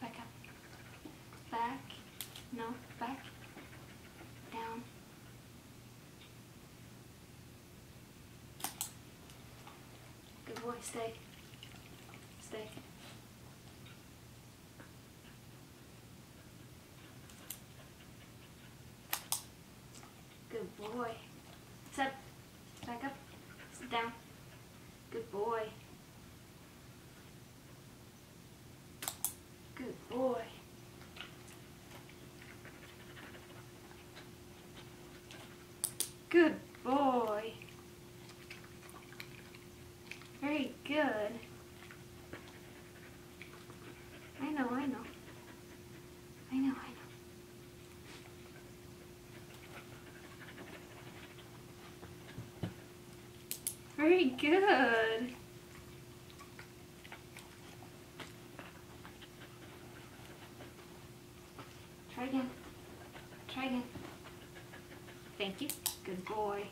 Back up. Back. No, back. Down. Good boy, stay. Stay. Good boy. Set. Back up. Sit down. Good boy. Very good. I know, I know. I know, I know. Very good. Try again. Try again. Thank you. Good boy.